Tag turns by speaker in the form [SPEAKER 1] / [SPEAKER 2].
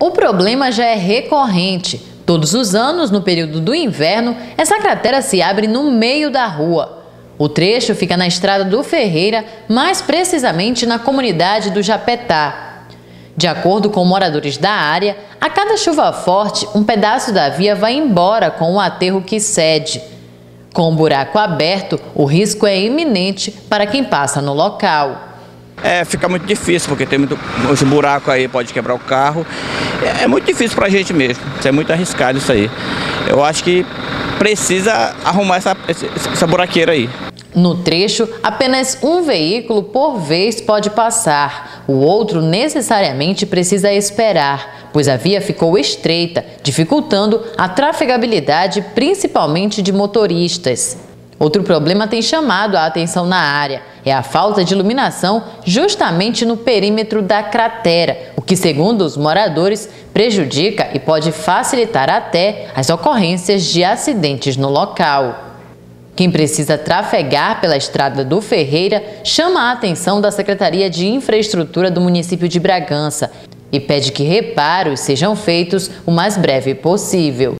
[SPEAKER 1] O problema já é recorrente. Todos os anos, no período do inverno, essa cratera se abre no meio da rua. O trecho fica na estrada do Ferreira, mais precisamente na comunidade do Japetá. De acordo com moradores da área, a cada chuva forte, um pedaço da via vai embora com o aterro que cede. Com o buraco aberto, o risco é iminente para quem passa no local.
[SPEAKER 2] É, fica muito difícil, porque tem muito, os buracos aí, pode quebrar o carro. É, é muito difícil para a gente mesmo, isso é muito arriscado isso aí. Eu acho que precisa arrumar essa, essa buraqueira aí.
[SPEAKER 1] No trecho, apenas um veículo por vez pode passar. O outro necessariamente precisa esperar, pois a via ficou estreita, dificultando a trafegabilidade principalmente de motoristas. Outro problema tem chamado a atenção na área: é a falta de iluminação justamente no perímetro da cratera, o que, segundo os moradores, prejudica e pode facilitar até as ocorrências de acidentes no local. Quem precisa trafegar pela estrada do Ferreira chama a atenção da Secretaria de Infraestrutura do município de Bragança e pede que reparos sejam feitos o mais breve possível.